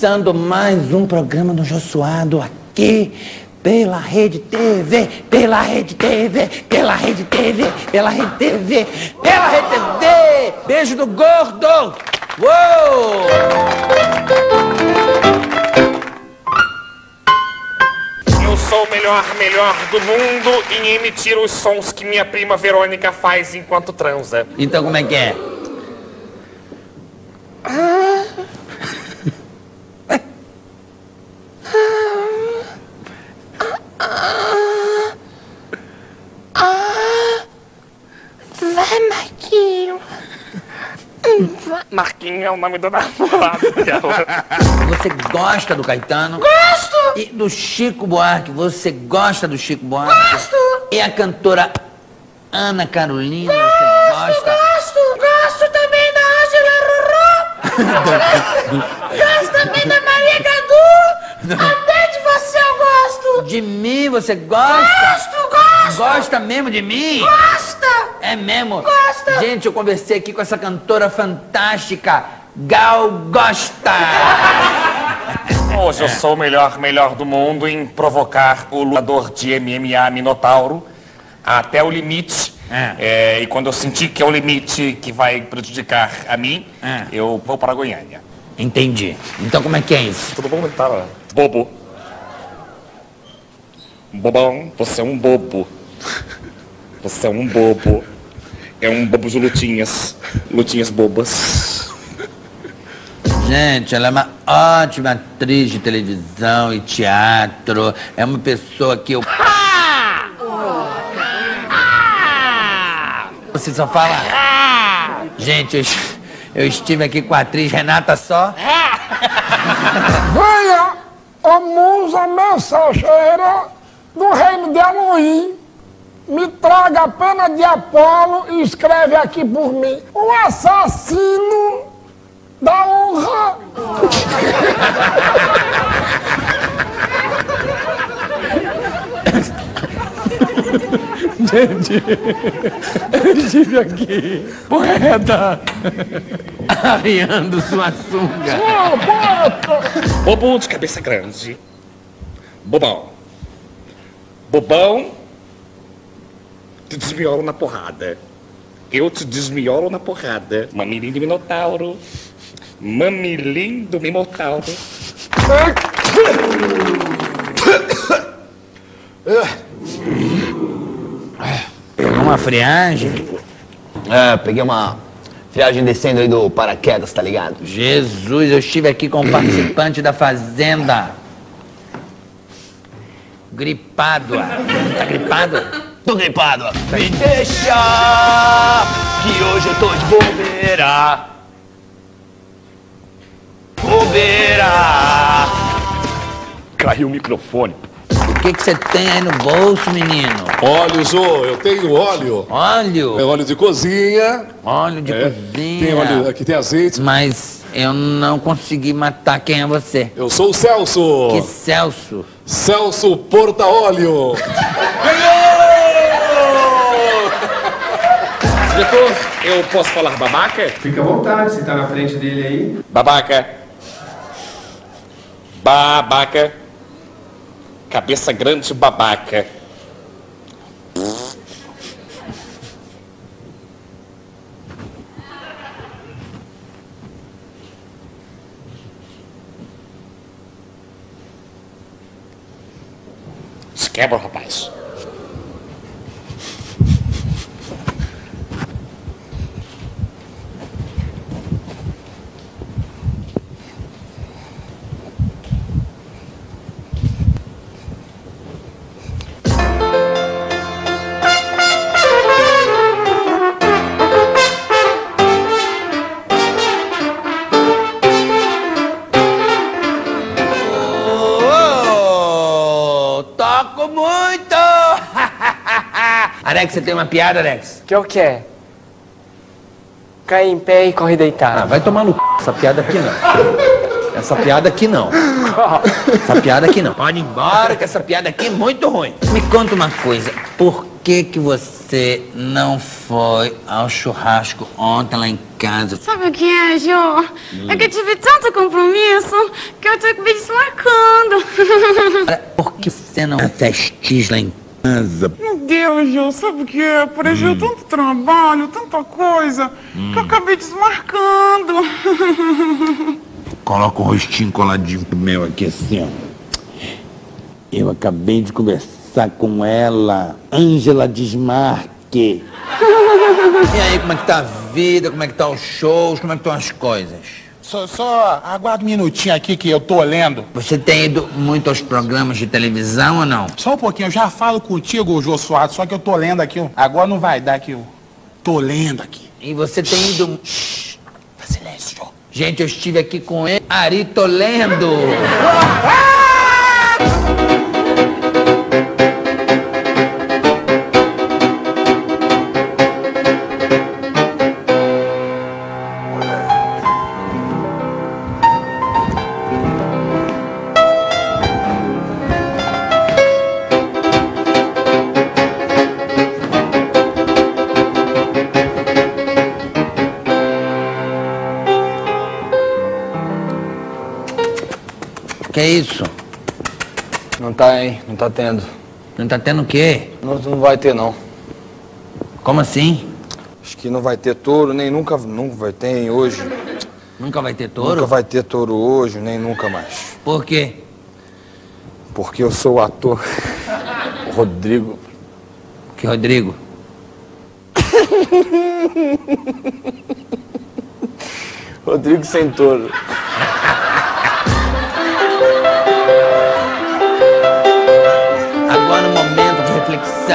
começando mais um programa do Josuado aqui pela Rede TV, pela Rede TV, pela Rede TV, pela Rede TV, pela Rede TV. Beijo do gordo. Uou! Eu sou o melhor, melhor do mundo em emitir os sons que minha prima Verônica faz enquanto transa. Então como é que é? Vai, É o nome do namorado dela. Você gosta do Caetano? Gosto! E do Chico Buarque, você gosta do Chico Buarque? Gosto! E a cantora Ana Carolina, você gosta? Gosto! Gosto também da Ângela Rorô! gosto também da Maria Gadu! Até de você eu gosto! De mim você gosta? Gosto, gosto! Gosta mesmo de mim? Gosta! É mesmo? Gosta. Gente, eu conversei aqui com essa cantora fantástica, Gal Gosta. Hoje eu sou o melhor, melhor do mundo em provocar o lutador de MMA Minotauro até o limite. É. É, e quando eu sentir que é o limite que vai prejudicar a mim, É. eu vou para Goiânia. Entendi. Então como é que é isso? Tudo bom, tá? Bobo. Bobão, você é um bobo. Você é um bobo. É um bobo de lutinhas. Lutinhas bobas. Gente, ela é uma ótima atriz de televisão e teatro. É uma pessoa que eu. Você só fala. Gente, eu, eu estive aqui com a atriz Renata só. Venha, ó musa mensageira do reino de Aluim, me traga a pena de Apolo e escreve aqui por mim. O assassino da honra. Estive aqui. Poeta. Arriando sua sunga. Ô, poeta! Bobo de cabeça grande. Bobão. Bobão. Te desmiolo na porrada. Eu te desmiolo na porrada. Mamilim do Minotauro. Mamilim do Minotauro. Uma friagem. É, peguei uma viagem descendo aí do paraquedas, tá ligado? Jesus, eu estive aqui com um participante da Fazenda. Gripado. Tá gripado? Tô gripado. Me deixa, que hoje eu tô de bobeira. Bobeira. Caiu o microfone. O que que você tem aí no bolso, menino? Óleo, Jô, eu tenho óleo. É Óleo. óleo de cozinha. Óleo de é. cozinha. Tem óleo, aqui tem azeite. Mas eu não consegui matar quem é você. Eu sou o Celso. Que Celso. Celso Porta Óleo. Diretor, eu posso falar babaca? Fica à vontade, você tá na frente dele aí. Babaca. Babaca. Cabeça grande babaca. Se quebra, rapaz. Alex, você tem uma piada, Alex? Que é o que é? Cai em pé e corre Ah, deitado. vai tomar no c... essa piada aqui não. Essa piada aqui não. Essa piada aqui não. Pode ir embora, que essa piada aqui é muito ruim. Me conta uma coisa, por que que você não foi ao churrasco ontem lá em casa? Sabe o que é, Jô? É que eu tive tanto compromisso que eu tô acabei desmarcando. Por que você não fez lá em casa? Meu Deus, Jô, sabe o que é? Apareceu tanto trabalho, tanta coisa, que eu acabei desmarcando. Coloca o rostinho coladinho pro meu aqui assim, ó. Eu acabei de conversar com ela, Ângela Desmarque. E aí, como é que tá a vida? Como é que tá os shows? Como é que estão as coisas? Só, só aguarda um minutinho aqui que eu tô lendo. Você tem ido muito aos programas de televisão ou não? Só um pouquinho, eu já falo contigo, Jô Suado, só que eu tô lendo aqui. ó. Agora não vai dar que eu tô lendo aqui. E você tem ido. Shhh, faz silêncio, Jô. Gente, eu estive aqui com ele, Ari Tolendo. Que isso? Não tá, hein? Não tá tendo. Não tá tendo o quê? Não, não vai ter, não. Como assim? Acho que não vai ter touro, nem nunca, nunca vai ter, hoje. Nunca vai ter touro? Nunca vai ter touro hoje, nem nunca mais. Por quê? Porque eu sou o ator Rodrigo. Que Rodrigo? Rodrigo sem touro.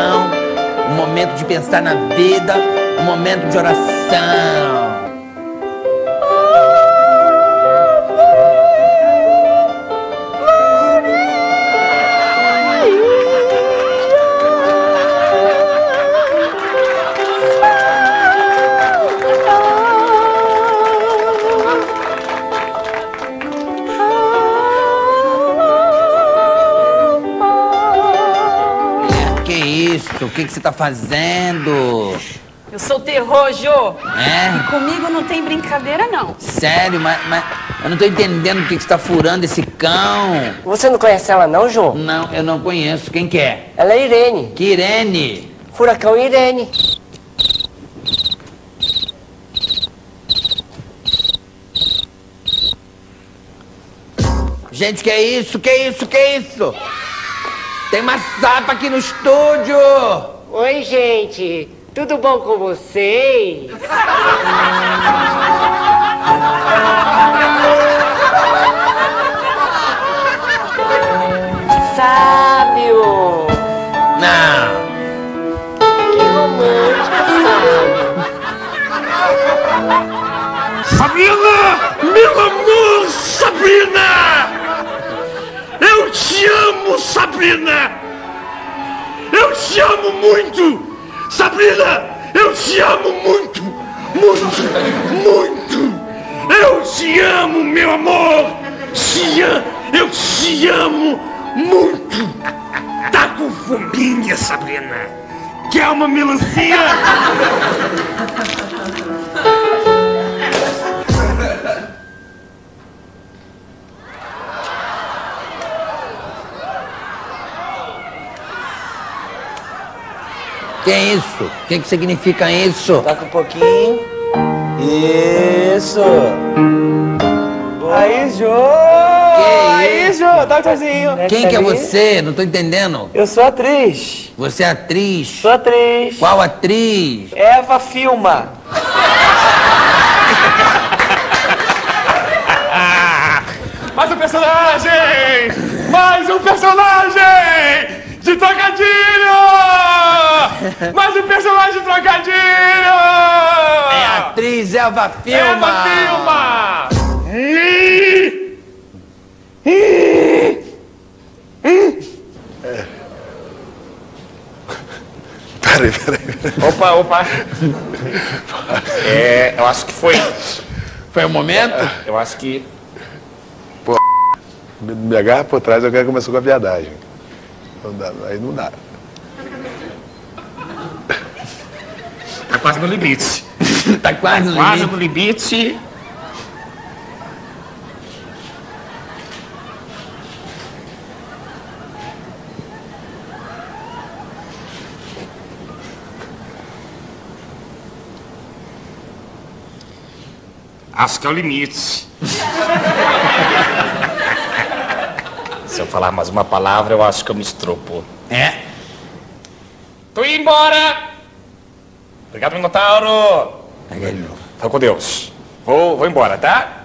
Um momento de pensar na vida, um momento de oração. Que, que você tá fazendo? Eu sou o terror, Jô. É? E comigo não tem brincadeira, não. Sério, mas, mas eu não tô entendendo o que, que você tá furando esse cão. Você não conhece ela não, Jô? Não, eu não conheço. Quem que é? Ela é Irene. Que Irene? Furacão Irene. Gente, que é isso? Que é isso? Que é isso? Tem uma sapa aqui no estúdio! Oi, gente. Tudo bom com vocês? Eu te amo muito! Muito! Muito! Eu te amo, meu amor! Te amo! Eu te amo muito! Tá com fominha, Sabrina? Quer uma melancia? Que é isso? O que, que significa isso? Tá com um pouquinho. Isso. Aí, Jô. Aí, Jô. Dá um tchauzinho. Quem que é você? Não tô entendendo. Eu sou atriz. Você é atriz? Sou atriz. Qual atriz? Eva Filma. Mais um personagem! Mais um personagem! De trocadilho! Mais um personagem de trocadilho! É a atriz Elva Filma! Eva Filma! Peraí, peraí. Opa, opa! É, eu acho que foi. Foi o momento? Eu acho que. Me agarra por trás, eu quero começar com a viadagem. Dá, aí não dá. quase no limite. tá quase no Quase limite. no limite. Acho que é o limite. Se eu falar mais uma palavra, eu acho que eu me estropo. É? Tô indo embora! Obrigado, Minotauro! Fica com Deus. Vou, vou embora, tá?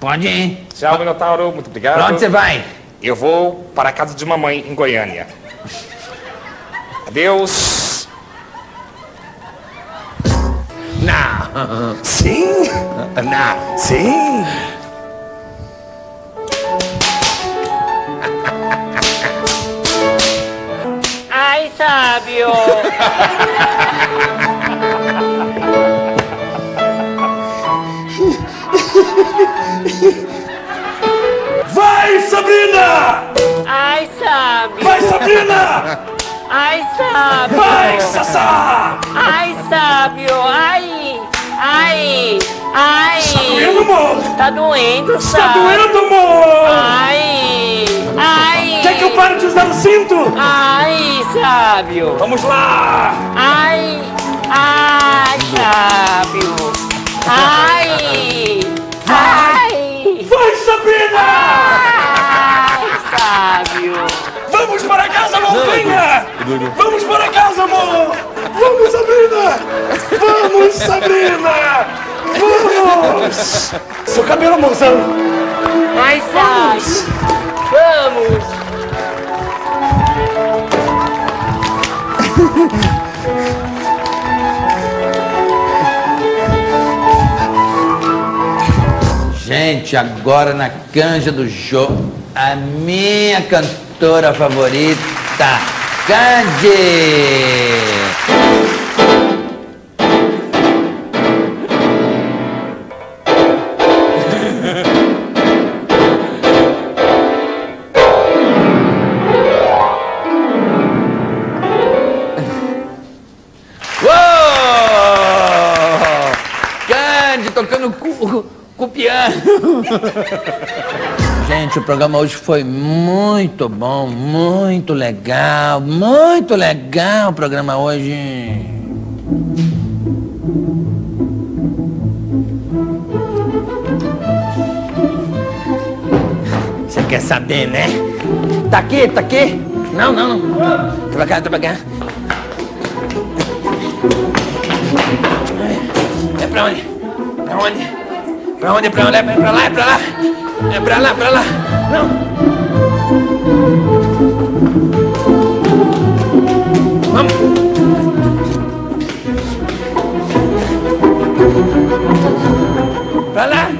Pode ir. Tchau, Minotauro. Muito obrigado. Pra onde você vai? Eu vou para a casa de mamãe em Goiânia. Adeus. Não. Sim? Não. Sim. Sábio! Vai, Sabrina! Ai, sábio! Vai, Sabrina! Ai, sábio! Vai, Sassá! Ai, sábio! Ai! Ai! Ai! Tá doendo, amor? Tá doendo, Tá sábio! doendo, amor? Ai! Ai! Pare de usar o cinto? Ai, sábio! Vamos lá! Ai! Ai, sábio! Ai! Ai! Vai, Sabrina! Ai, sábio! Vamos para casa, amor! Venha! Vamos para casa, amor! Vamos, Sabrina! Vamos, Sabrina! Vamos! Seu cabelo, amorzão! Ai, sábio! Vamos! Gente, agora na canja do jogo, a minha cantora favorita, Candy! Piano. Gente, o programa hoje foi muito bom, muito legal, muito legal o programa hoje. Você quer saber, né? Tá aqui, tá aqui? Não, não, não. Tá pra cá, tá pra cá. É pra onde? Pra onde? Pra onde, pra onde? É pra lá, é pra lá. É pra lá, pra lá. Não. Vamos. Pra lá.